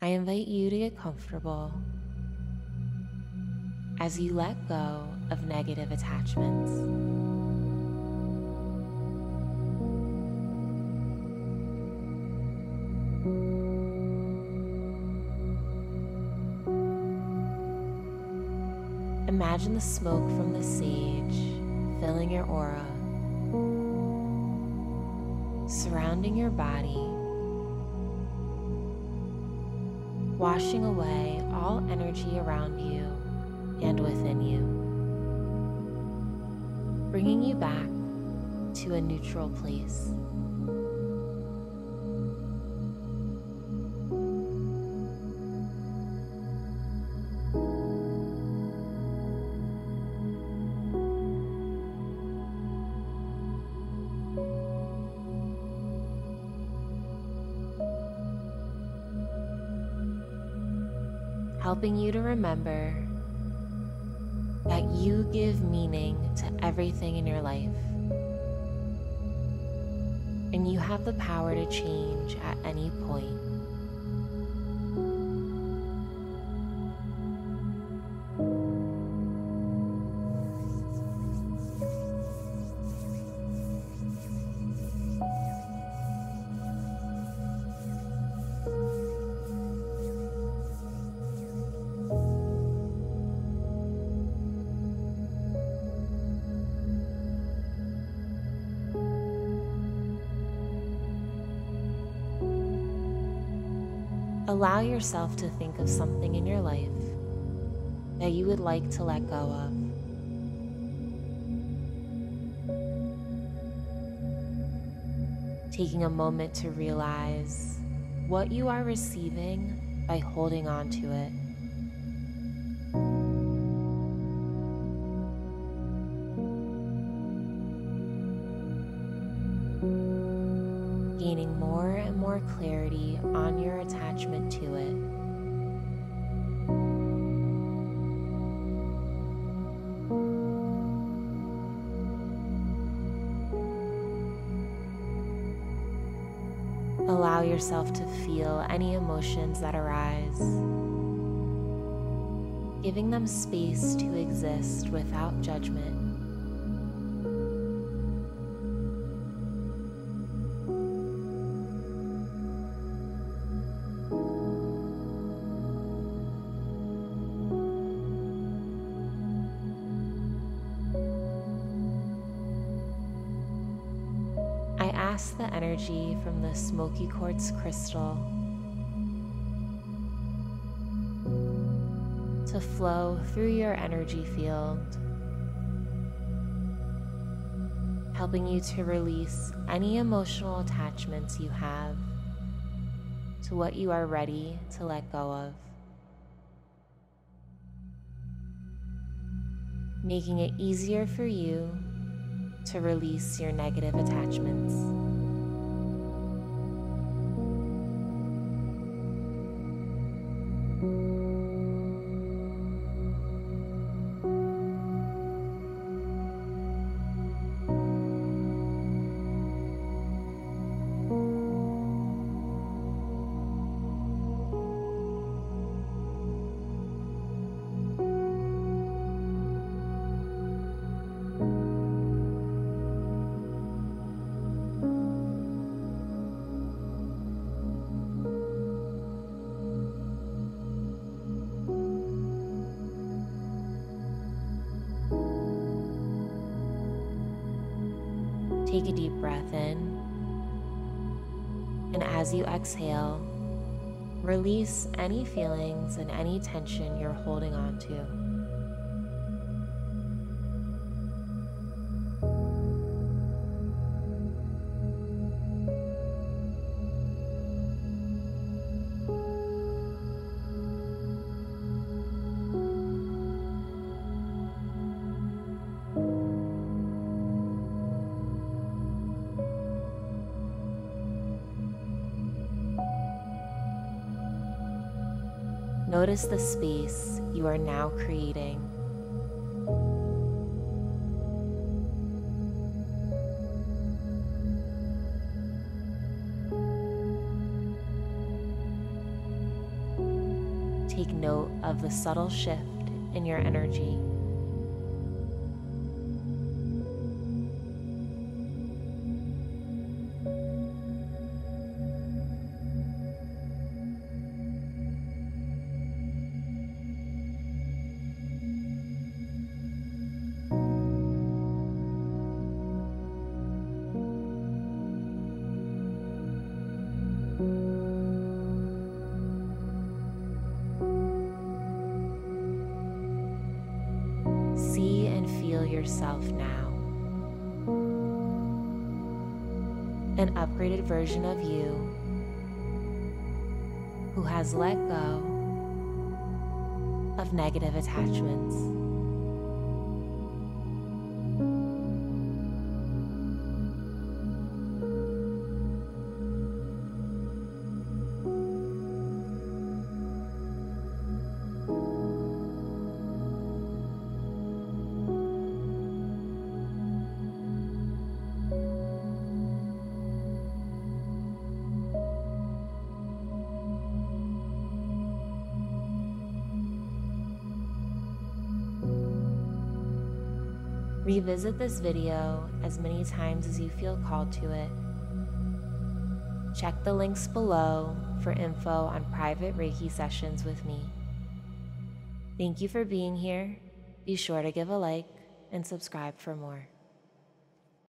I invite you to get comfortable as you let go of negative attachments. Imagine the smoke from the sage filling your aura, surrounding your body, washing away all energy around you and within you, bringing you back to a neutral place. Helping you to remember that you give meaning to everything in your life. And you have the power to change at any point. Allow yourself to think of something in your life that you would like to let go of. Taking a moment to realize what you are receiving by holding on to it. Gaining more and more clarity on your attachment to it. Allow yourself to feel any emotions that arise, giving them space to exist without judgment. Ask the energy from the smoky quartz crystal to flow through your energy field, helping you to release any emotional attachments you have to what you are ready to let go of. Making it easier for you to release your negative attachments. Take a deep breath in. And as you exhale, release any feelings and any tension you're holding on to. Notice the space you are now creating. take note of the subtle shift in your energy. Yourself now. An upgraded version of you who has let go of negative attachments. Revisit this video as many times as you feel called to it. Check the links below for info on private Reiki sessions with me. Thank you for being here. Be sure to give a like and subscribe for more.